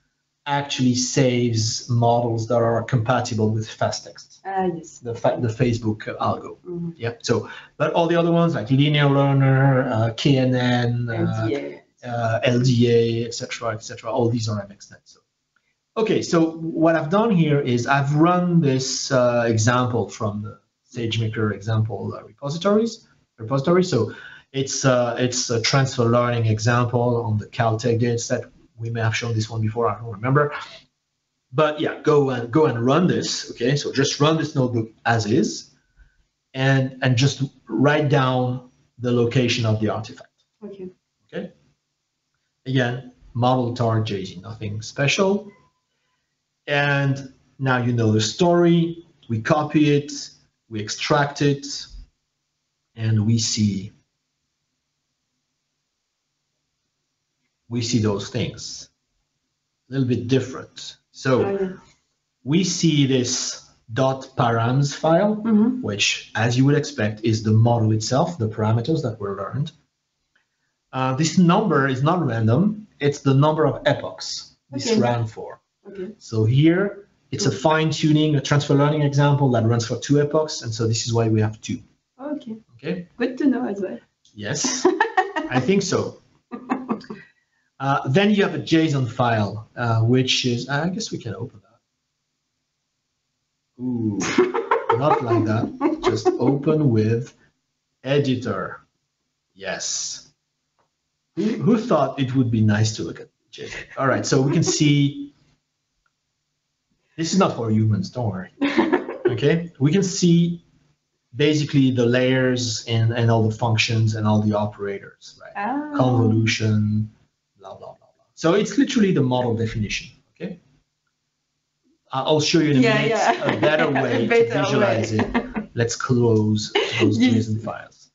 actually saves models that are compatible with fast text, Ah, yes. the fa- the Facebook algo. Mhm. Yeah. So, but all the other ones like linear learner, uh, KNN, uh, LDA. uh, LDA, etc., etc. All these are MXNet. So, okay. So what I've done here is I've run this uh, example from the SageMaker example uh, repositories repository. So it's uh, it's a transfer learning example on the Caltech dataset. We may have shown this one before. I don't remember. But yeah, go and go and run this. Okay. So just run this notebook as is, and and just write down the location of the artifact. Okay. Okay. Again, model tar GZ, nothing special. And now you know the story. We copy it, we extract it, and we see we see those things. A little bit different. So we see this dot params file Mhm. which, as you would expect, is the model itself, the parameters that were learned. Uh, this number is not random, it's the number of epochs this Okay. ran for. Okay. So here, it's a fine tuning, a transfer learning example that runs for two epochs, and so this is why we have two. Okay. Okay? Good to know as well. Yes, I think so. Uh, then you have a JSON file, uh, which is, I guess we can open that. Ooh, not like that. Just open with editor. Yes. Who, who thought it would be nice to look at JSON? All right, so we can see. This is not for humans, don't worry. Okay, we can see basically the layers and, and all the functions and all the operators, right? Ah. Convolution, blah, blah, blah, blah. So it's literally the model definition, okay? I'll show you in a Yeah, minute yeah. a better way Better to visualize way. it. Let's close those Yes. JSON files.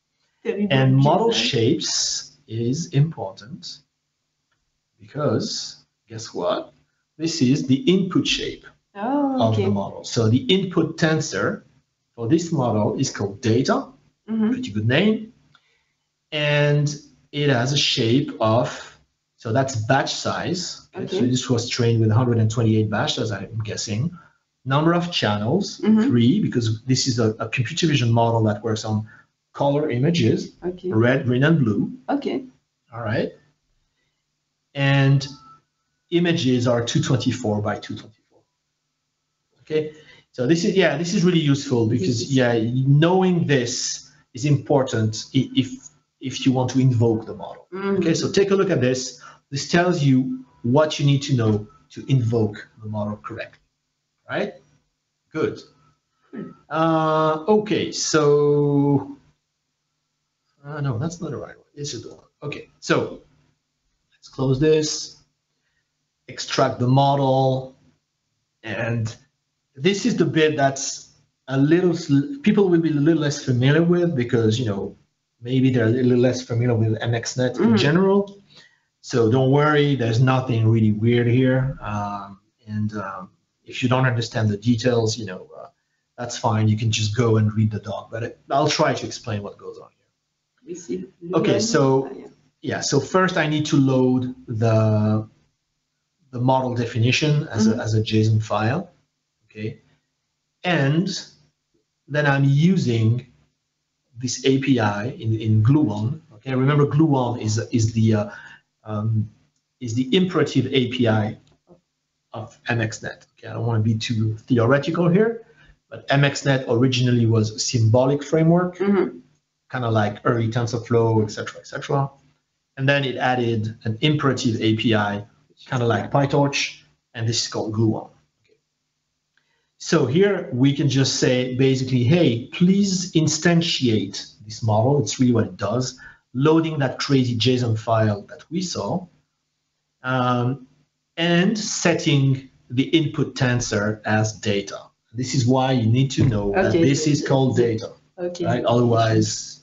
And model shapes is important because guess what? This is the input shape Oh, of the model. So the input tensor for this model is called data, Mhm. pretty good name. And it has a shape of, so that's batch size. Okay, So this was trained with 128 batches, I'm guessing. Number of channels, Mhm. three, because this is a, a computer vision model that works on color images, Okay. red, green, and blue. Okay. All right. And images are 224 by 224. Okay. So this is, yeah, this is really useful because, yeah, knowing this is important if, if you want to invoke the model. Mhm. Okay. So take a look at this. This tells you what you need to know to invoke the model correctly. Right? Good. Uh, okay. So, uh, no, that's not the right one. This is the one. Okay. So let's close this, extract the model, and this is the bit that's a little people will be a little less familiar with because you know maybe they're a little less familiar with MXNet mm-hmm. in general. So don't worry, there's nothing really weird here. Um, and um, if you don't understand the details, you know, uh, that's fine. You can just go and read the doc. But it, I'll try to explain what goes on here. Okay, so yeah, so first I need to load the the model definition as, mm-hmm. a, as a JSON file. Okay, and then I'm using this API in, in Gluon. Okay, remember Gluon is is the uh, um, is the imperative API of MXNet. Okay, I don't want to be too theoretical here, but MXNet originally was a symbolic framework, mm-hmm. kind of like early TensorFlow, etc., etc. And then it added an imperative API, kind of like PyTorch, and this is called Gluon. So here we can just say basically, hey, please instantiate this model. It's really what it does, loading that crazy JSON file that we saw, um, and setting the input tensor as data. This is why you need to know okay. that this is called data. Okay. Right? Otherwise,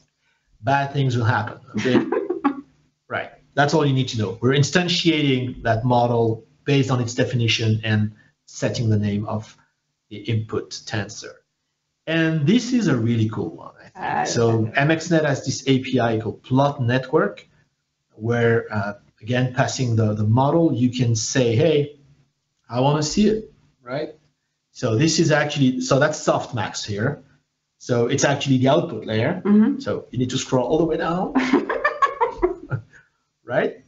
bad things will happen. Okay. right. That's all you need to know. We're instantiating that model based on its definition and setting the name of the input tensor. And this is a really cool one. Uh, so MXNet has this API called Plot Network, where uh, again, passing the, the model, you can say, hey, I want to see it, right? So this is actually, so that's softmax here. So it's actually the output layer. Mm-hmm. So you need to scroll all the way down. right?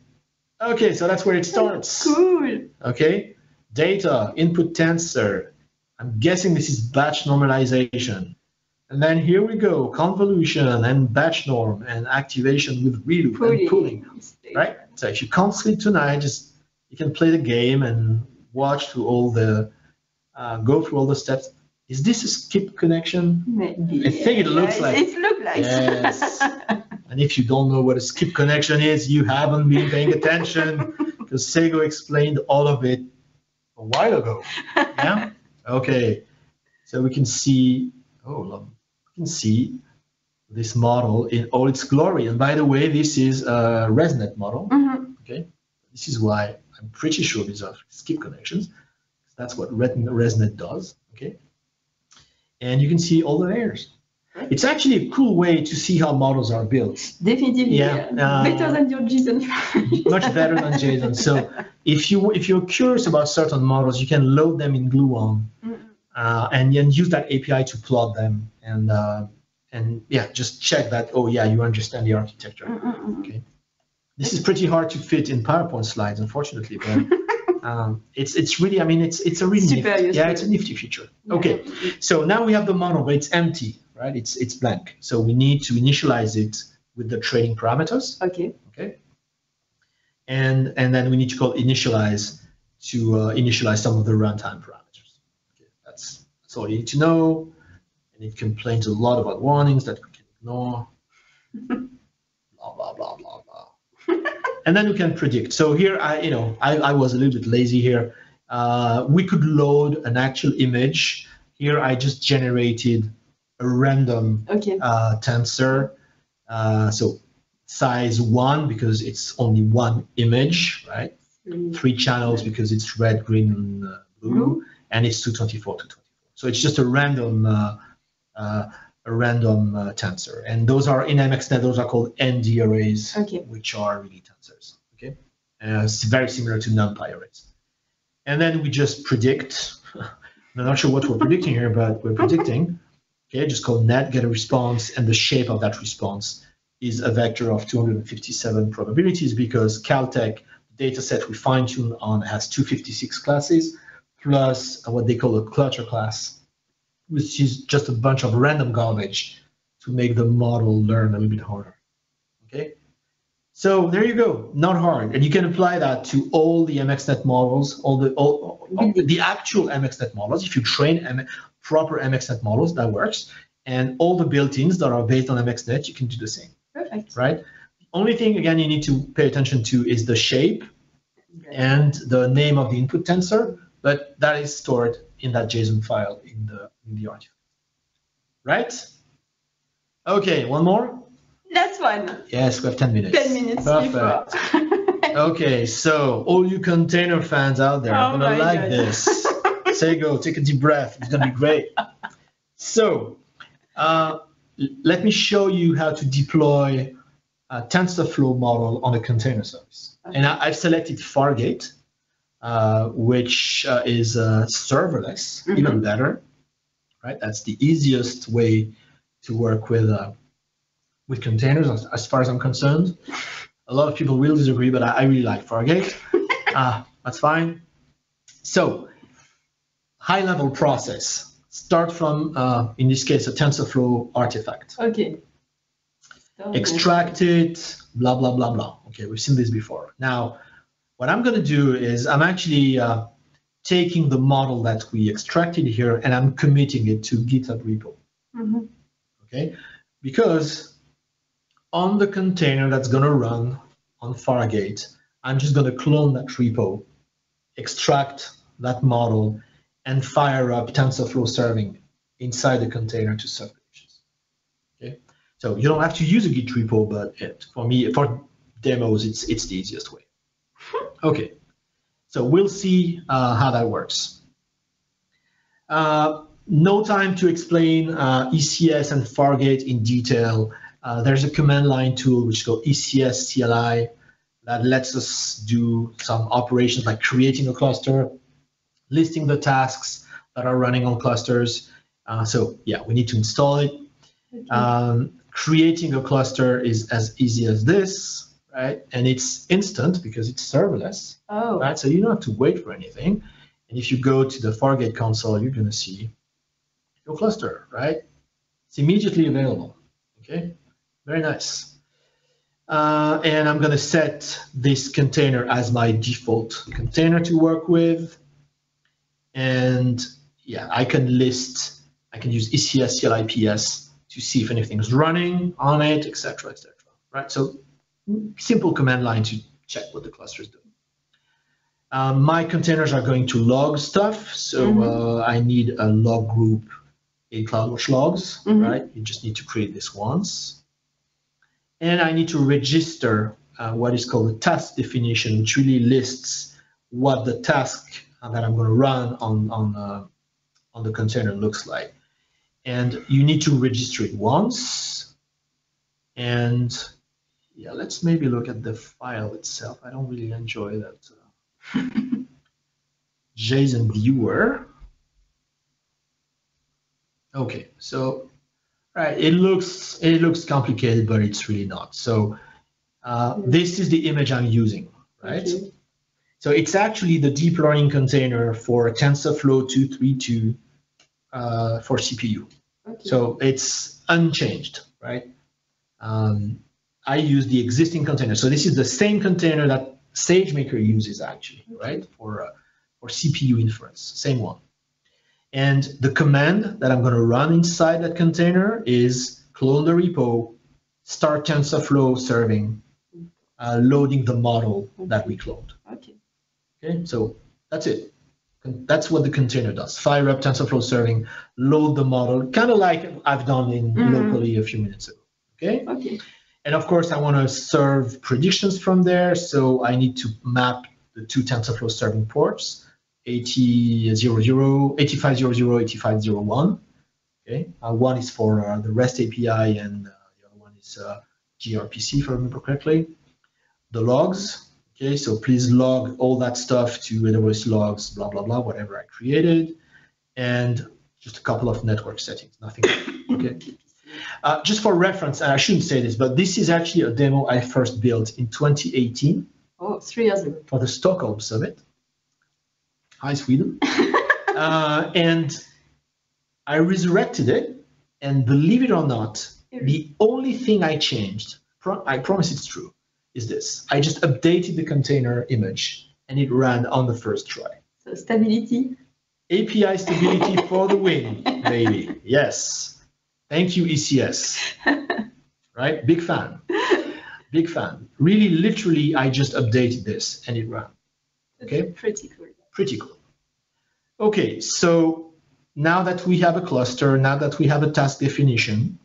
Okay, so that's where it starts. Cool. Okay, data, input tensor, I'm guessing this is batch normalization. And then here we go, convolution and batch norm and activation with ReLU pooling. and pooling, right? So if you can't sleep tonight, just you can play the game and watch through all the, uh, go through all the steps. Is this a skip connection? Maybe. I think it looks like. It looks like. Yes. and if you don't know what a skip connection is, you haven't been paying attention because Sego explained all of it a while ago. Yeah. Okay, so we can see, oh, can see this model in all its glory. And by the way, this is a ResNet model. Mm-hmm. Okay, this is why I'm pretty sure these are skip connections. That's what ResNet does. Okay, and you can see all the layers. It's actually a cool way to see how models are built. Definitely, yeah. Uh, better than your JSON. much better than JSON. So if you if you're curious about certain models, you can load them in Gluon uh, and then use that API to plot them and uh, and yeah, just check that. Oh yeah, you understand the architecture. Mm-mm-mm. Okay, this is pretty hard to fit in PowerPoint slides, unfortunately, but um, it's it's really. I mean, it's it's a really nifty, yeah, it's a nifty feature. Okay, so now we have the model, but it's empty, right? It's it's blank. So we need to initialize it with the training parameters. Okay. Okay. And and then we need to call initialize to uh, initialize some of the runtime parameters. That's all you need to know. And it complains a lot about warnings that we can ignore. blah, blah, blah, blah, blah. and then we can predict. So here, I, you know, I, I was a little bit lazy here. Uh, we could load an actual image. Here, I just generated a random okay. uh, tensor. Uh, so size one because it's only one image, right? Mm. Three channels because it's red, green, and uh, blue, mm. and it's 224 to 20. So it's just a random uh, uh, a random uh, tensor, and those are in MXNet. Those are called ND arrays, okay. which are really tensors. Okay, it's very similar to NumPy arrays. And then we just predict. I'm not sure what we're predicting here, but we're predicting. Okay, just call net get a response, and the shape of that response is a vector of 257 probabilities because Caltech data set we fine tune on has 256 classes plus what they call a clutter class, which is just a bunch of random garbage to make the model learn a little bit harder. Okay, so there you go, not hard, and you can apply that to all the MXNet models, all the all, all the actual MXNet models. If you train M proper MXNet models, that works, and all the built-ins that are based on MXNet, you can do the same. Perfect. Right. The only thing again you need to pay attention to is the shape and the name of the input tensor but that is stored in that JSON file in the in the artifact. Right? Okay, one more. Last one. Yes, we have 10 minutes. 10 minutes Perfect. Okay, so all you container fans out there are Oh gonna like God. this. Sego, take a deep breath. It's gonna be great. So, uh, let me show you how to deploy a TensorFlow model on a container service. Okay. And I, I've selected Fargate, uh, which uh, is uh, serverless, Mhm. even better. Right, that's the easiest way to work with uh, with containers, as, as far as I'm concerned. A lot of people will disagree, but I, I really like Fargate. uh, that's fine. So, high level process. Start from, uh, in this case, a TensorFlow artifact. okay. Extract it, blah, blah, blah, blah. Okay, we've seen this before. Now, what I'm going to do is I'm actually uh, taking the model that we extracted here and I'm committing it to GitHub repo. Mhm. okay? Because on the container that's going to run on Fargate, I'm just going to clone that repo, extract that model, and fire up TensorFlow serving inside the container to serve pages. Okay, so you don't have to use a Git repo, but it, for me, for demos, it's it's the easiest way. Okay, so we'll see uh, how that works. Uh, no time to explain uh, ECS and Fargate in detail. Uh, there's a command line tool which is called ECS CLI that lets us do some operations like creating a cluster, listing the tasks that are running on clusters. Uh, so yeah, we need to install it. Okay. Um, creating a cluster is as easy as this, right? And it's instant because it's serverless oh, right? So you don't have to wait for anything. And if you go to the Fargate console, you're going to see your cluster, right? It's immediately available. Okay, very nice. Uh, and I'm going to set this container as my default container to work with. And yeah, I can list, I can use ECS CLI PS to see if anything's running on it, etc., etc. Right? So simple command line to check what the cluster is doing. Um, my containers are going to log stuff, so Mhm. uh, I need a log group in CloudWatch logs, Mhm. right? You just need to create this once. And I need to register uh, what is called a task definition, which really lists what the task uh, that I'm going to run on, on, uh, on the container looks like. And you need to register it once. And yeah, let's maybe look at the file itself. I don't really enjoy that. Uh, JSON viewer. Okay, so right, it looks it looks complicated, but it's really not. So uh, this is the image I'm using, right? okay. So it's actually the deep learning container for TensorFlow 232 uh, for CPU. Okay. So it's unchanged, right? Um, I use the existing container. So this is the same container that SageMaker uses actually, right? For, uh, for CPU inference, same one. And the command that I'm going to run inside that container is clone the repo, start TensorFlow serving, uh, loading the model that we cloned. okay. Okay, so that's it. That's what the container does. Fire up TensorFlow serving, load the model, kind of like I've done in Mhm. locally a few minutes ago. Okay, Okay. And of course I want to serve predictions from there, so I need to map the two TensorFlow serving ports, 8000, 8500, 8501. Okay, uh, one is for uh, the REST API, and uh, the other one is uh, gRPC, if I remember correctly. The logs, Okay, so please log all that stuff to AWS logs, blah, blah, blah, whatever I created. And just a couple of network settings, nothing. Okay. Uh, just for reference, and I shouldn't say this, but this is actually a demo I first built in 2018 Oh, three years ago. for the Stockholm Summit. Hi, Sweden. uh, and I resurrected it, and believe it or not, the only thing I changed, pro- I promise it's true, is this. I just updated the container image and it ran on the first try. So stability. API stability for the win, baby. Yes. Thank you, ECS. Right? Big fan. Big fan. Really, literally, I just updated this and it ran. That's Okay. Pretty cool. Pretty cool. Okay, so now that we have a cluster, now that we have a task definition,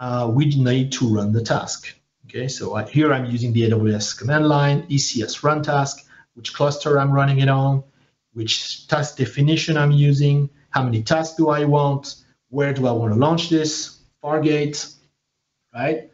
uh, we need to run the task. Okay, so I, here I'm using the AWS command line, ECS run task, which cluster I'm running it on, which task definition I'm using, how many tasks do I want, where do I want to launch this, Fargate, right?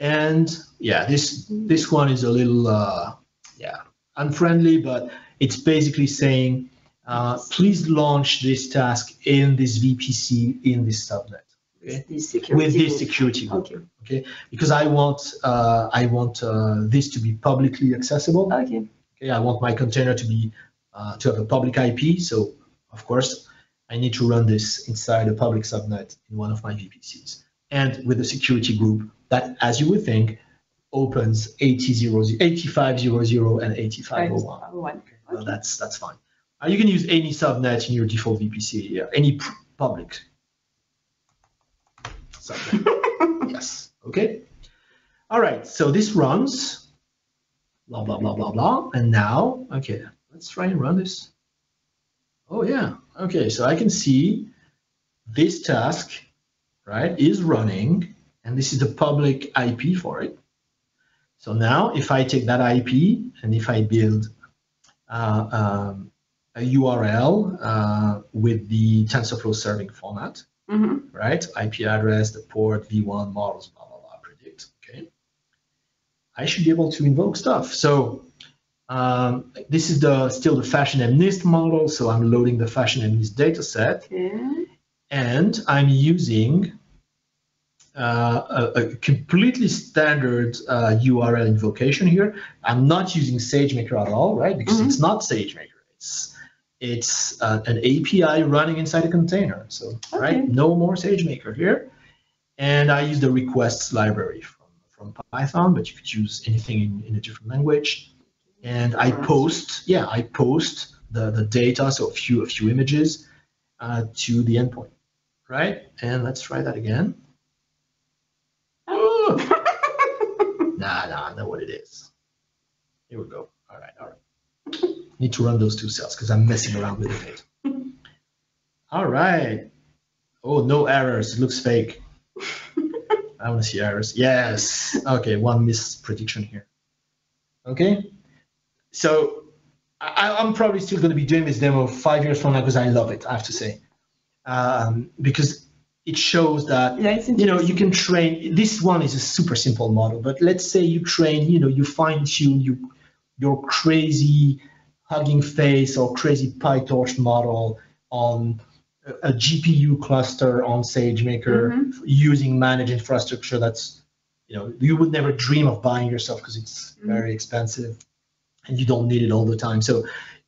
And yeah, this this one is a little uh, yeah unfriendly, but it's basically saying uh, please launch this task in this VPC in this subnet okay? This with this security group, Okay. okay? Because I want uh, I want uh, this to be publicly accessible. Okay. Okay, I want my container to be uh, to have a public IP. So of course, I need to run this inside a public subnet in one of my VPCs, and with a security group that, as you would think, opens 8000, 8500 and 8501. Five, one. Okay. that's that's fine. Uh, you can use any subnet in your default VPC, yeah, any public subnet. yes. Okay. All right. So this runs. Blah blah blah blah blah. And now, okay, let's try and run this. Oh yeah. Okay. So I can see this task, right, is running, and this is the public IP for it. So now, if I take that IP and if I build uh, um, a URL uh, with the TensorFlow serving format, Mhm. right? IP address, the port, V1 models, blah, blah, blah, predict, okay? I should be able to invoke stuff. So um, this is the still the fashion MNIST model. So I'm loading the fashion MNIST NIST data set Okay. and I'm using uh, a, a completely standard uh, URL invocation here. I'm not using SageMaker at all, right? Because Mhm. it's not SageMaker. It's it's uh, an API running inside a container. So right, no more SageMaker here. And I use the requests library from from Python, but you could use anything in, in a different language. And I post, yeah, I post the, the data, so a few a few images uh, to the endpoint right? And let's try that again. Oh. nah, nah, I know what it is. Here we go. All right, all right. Need to run those two cells because I'm messing around with the data. All right. Oh, no errors. It looks fake. I want to see errors. Yes. Okay, one misprediction here. Okay. So I, I'm probably still going to be doing this demo five years from now because I love it. I have to say, um, because it shows that Yeah, you know you can train. This one is a super simple model, but let's say you train. You know, you fine tune you your crazy Hugging Face or crazy PyTorch model on a, a GPU cluster on SageMaker Mhm. using managed infrastructure that's you know you would never dream of buying yourself because it's Mhm. very expensive and you don't need it all the time. So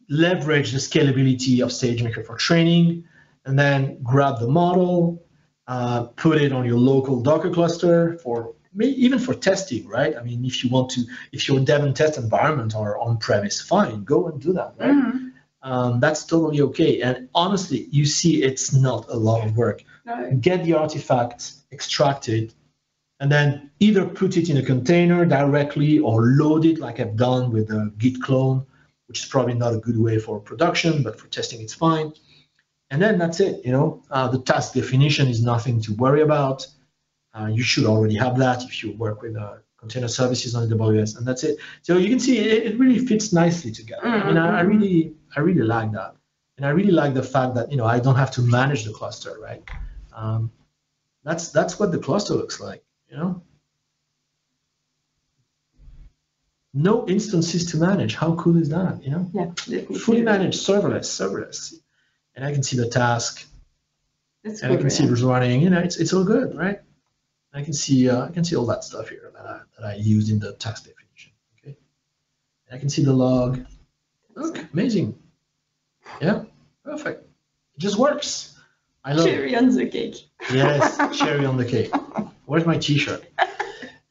leverage the scalability of SageMaker for training and then grab the model uh, put it on your local Docker cluster for even for testing right? I mean if you want to if your dev and test environment are on premise fine go and do that right? Mhm. um, that's totally okay. And honestly you see it's not a lot of work. No. get the artifact, extract it, and then either put it in a container directly or load it like I've done with the Git clone, which is probably not a good way for production, but for testing it's fine. And then that's it. You know, uh, the task definition is nothing to worry about. Uh, you should already have that if you work with uh, container services on AWS, and that's it. So you can see it, it really fits nicely together. I mean, I, I really, I really like that, and I really like the fact that you know I don't have to manage the cluster, right? Um, that's that's what the cluster looks like, you know. No instances to manage. How cool is that? You know, Yeah, definitely. fully managed, serverless, serverless, and I can see the task, That's and I cool, can see yeah. what's running. You know, it's it's all good, right? I can see uh, I can see all that stuff here that I, that I used in the task definition. Okay, and I can see the log. Look, amazing. Yeah, perfect. It just works. I love it. Cherry on the cake. Yes, cherry on the cake. Where's my T-shirt?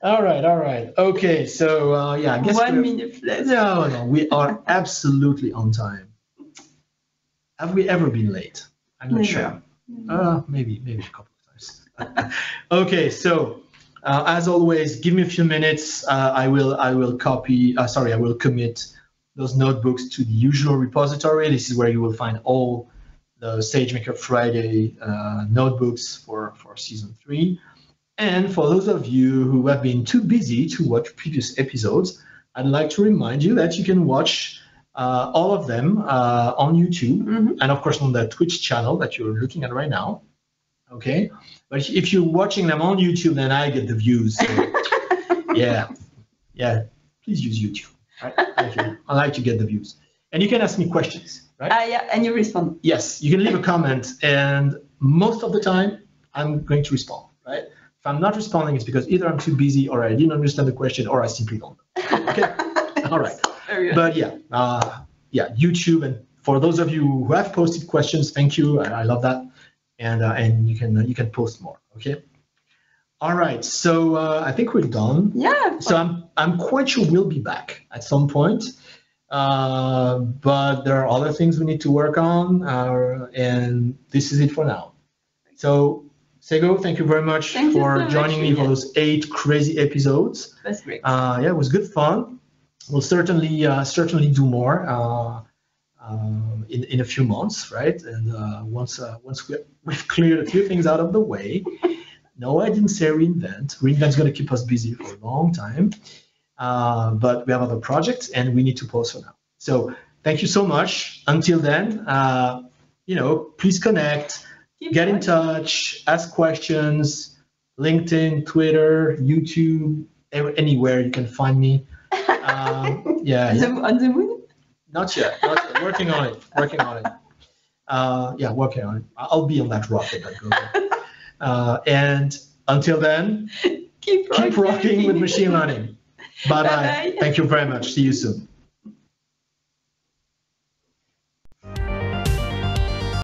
All right, all right. Okay, so uh, yeah, I guess One minute left. no, no, we are absolutely on time. Have we ever been late? I'm not sure. Uh, maybe, maybe a couple of times. okay, so uh, as always, give me a few minutes. Uh, I will, I will copy. Uh, sorry, I will commit those notebooks to the usual repository. This is where you will find all the SageMaker Friday uh, notebooks for, for season three. And for those of you who have been too busy to watch previous episodes, I'd like to remind you that you can watch uh, all of them uh, on YouTube Mhm. and of course on the Twitch channel that you're looking at right now. Okay, but if you're watching them on YouTube, then I get the views. So yeah, yeah. Please use YouTube. Right? Thank you. I like to get the views, and you can ask me questions. Right? Ah, yeah, and you respond. yes, you can leave a comment, and most of the time I'm going to respond. Right? If I'm not responding, it's because either I'm too busy, or I didn't understand the question, or I simply don't. know. Okay. All right. But yeah, uh, yeah, YouTube, and for those of you who have posted questions, thank you. I, I love that, and uh, and you can you can post more. Okay. All right. So uh, I think we're done. yeah. So I'm I'm quite sure we'll be back at some point, uh, but there are other things we need to work on, uh, and this is it for now. So Sego, thank you very much Thank for so much, joining me for those eight crazy episodes That's great. uh, yeah, it was good fun. We'll certainly uh, certainly do more uh, um, in in a few months, right? And uh, once uh, once we, we've cleared a few things out of the way. No, I didn't say re:Invent. re:Invent's going to keep us busy for a long time, uh, but we have other projects and we need to pause for now. So thank you so much. Until then, uh, you know, please connect Keep get in touch, ask questions, LinkedIn, Twitter, YouTube, anywhere you can find me. Um, yeah, The- on the moon? not yet, not yet. Working on it, working on it. Uh, yeah, working on it. I'll be on that rocket. Uh, and until then, Keep rocking. keep rocking with machine learning. Bye bye. Thank you very much. See you soon.